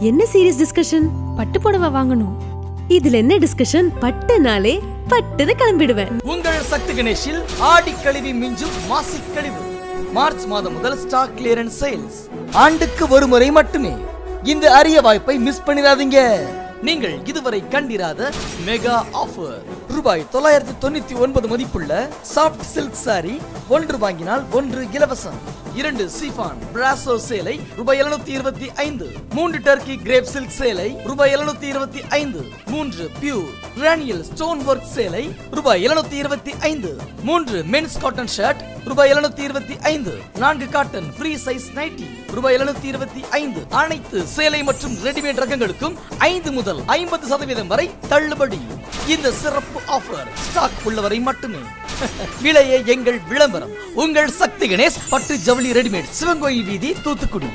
என்ன serious discussion பட்டு புடவை வாங்கணும். இதுல என்ன டிஸ்கஷன் பட்டுனாலே பட்டுன்னு கிளம்பிடுவேன். உங்கள் சக்தி கணேஷில் ஆடி கழிவி மிஞ்சும் மாசி கழிவு. மார்ச் மாதம் முதல் ஸ்டாக் கிளியரன்ஸ் சேல்ஸ் ஆண்டுக்கு ஒரு முறை மட்டுமே. இந்த அரிய வாய்ப்பை மிஸ் பண்ணிடாதீங்க. நீங்கள் இதுவரை கண்டிராத மெகா ஆஃபர் ரூபாய் தொள்ளாயிரத்தி தொண்ணூத்தி ஒன்பது மதிப்புள்ள சாஃப்ட் சில்க் சாரி ஒன்று வாங்கினால் ஒன்று இலவசம். இரண்டு சிஃபான் பிராசோ சேலை ரூபாய் எழுநூத்தி இருபத்தி ஐந்து. மூன்று டர்க்கி கிரேப் சில்க் சேலை ரூபாய் எழுநூத்தி இருபத்தி ஐந்து. மூன்று பியூர் கிரானியல் ஸ்டோன் ஒர்க் சேலை ரூபாய் எழுநூத்தி இருபத்தி ஐந்து. மூன்று மென்ஸ் காட்டன் ஷர்ட் ரூபாய் எழுநூத்தி இருபத்தி ஐந்து. நான்கு காட்டன் ஃப்ரீ சைஸ் நைட்டி ரூபாய் எழுநூத்தி இருபத்தி ஐந்து. அனைத்து சேலை மற்றும் ரெடிமேட் ரகங்களுக்கும் ஐந்து முதல் ஐம்பது சதவீதம் வரை தள்ளுபடி. இந்த சிறப்பு ஆஃபர் ஸ்டாக் உள்ளவரை மட்டுமே. விலையே எங்கள் விளம்பரம். உங்கள் சக்தி கணேஷ் பட்டு ஜவுளி ஜவுளி ரெடிமேட் சிவங்கோயில் வீதி தூத்துக்குடி.